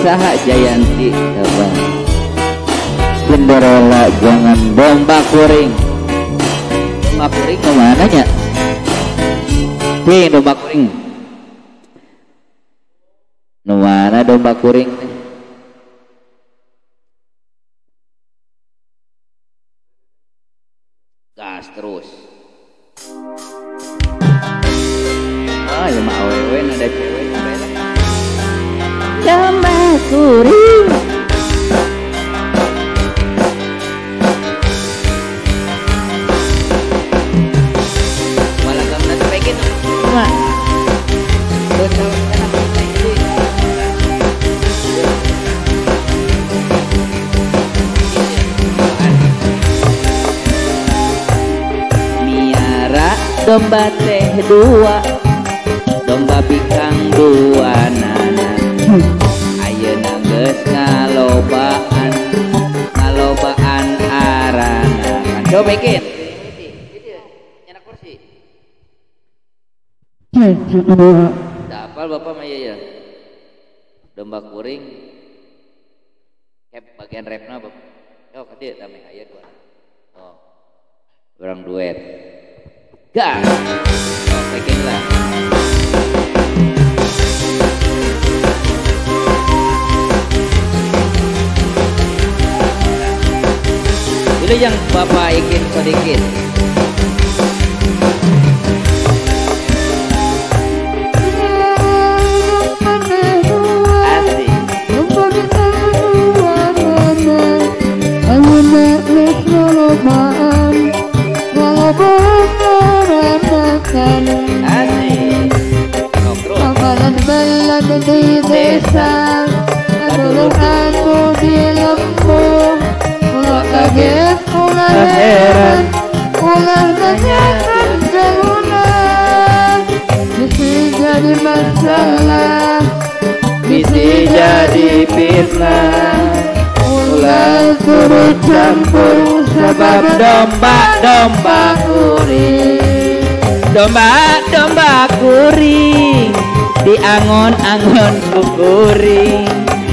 saha Jayanti coba Cinderella jangan domba kuring. Domba kuring ke mana nya Nih domba kuring. Nuana domba kuring? Gas terus. Ah ya mah awewe ada cewek Domba Miara domba teh dua Domba pikang dua Kan coba bikin Enak kursi Tak apal bapak mah ya Domba kuring. Hep bagian repna bapak Yo kadi tameh aya dua. Oh Orang duet. Gas Oh bikin lah. Itu yang bapak ingin sedikit di desa di lembung kaget, ulah tanyakan kelunan Bisa jadi masalah Bisa jadi fitnah. Ulah turut campur Sebab domba-domba kuring Domba-domba kuring Di angon-angon kukuring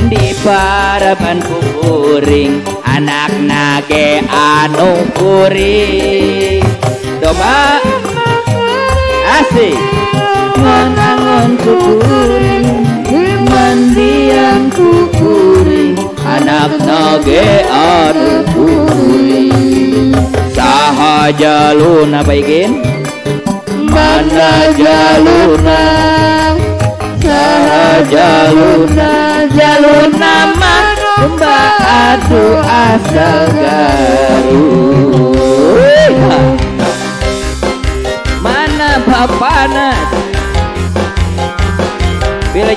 Di paraban kukuring Anak nage anu kuring Domba. Asik. Angon-angon kukuring Mandian kukuring Anak nage anu kukuring Saha jaluna baikin Mana jaluna. Saha jaluna. Jaluna mah Domba adu asal Garut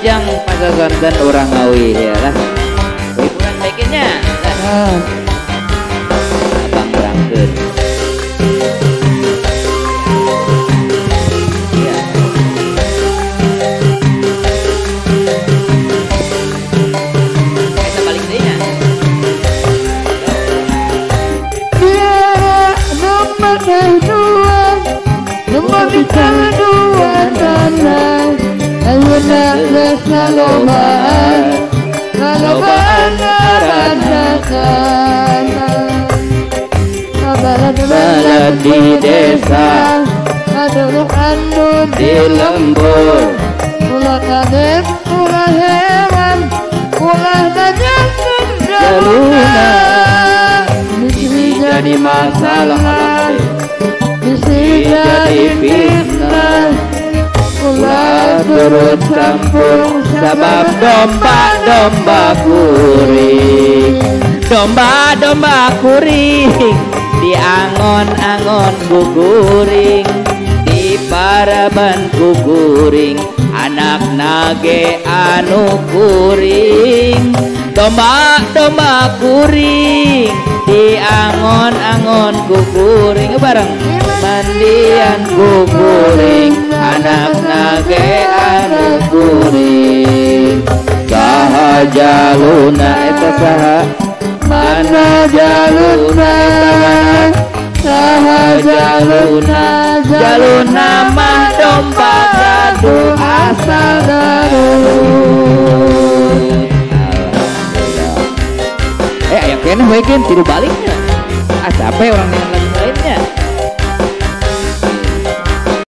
Bila jang pagagantan orang ngawi ya lah Hiburan bikinnya Abang berangkat Di desa Kaduluk anu di lembur Ulah kaget, ulah heran Ulah tajam Jaluna Bisa jadi masalah Bisa jadi fitnah Turut campur Sebab domba-domba kuring Domba-domba kuring Di angon-angon kukuring Di paraban kukuring Anak nage anu kuring Domba-domba kuring Di angon-angon kukuring Bareng mandian kukuring Anak nage jaluna eta saha? Mana jaluna saha jaluna. Jaluna mah domba jadu asal daru eh ayah kena mungkin tiru baliknya. Ah capek orang yang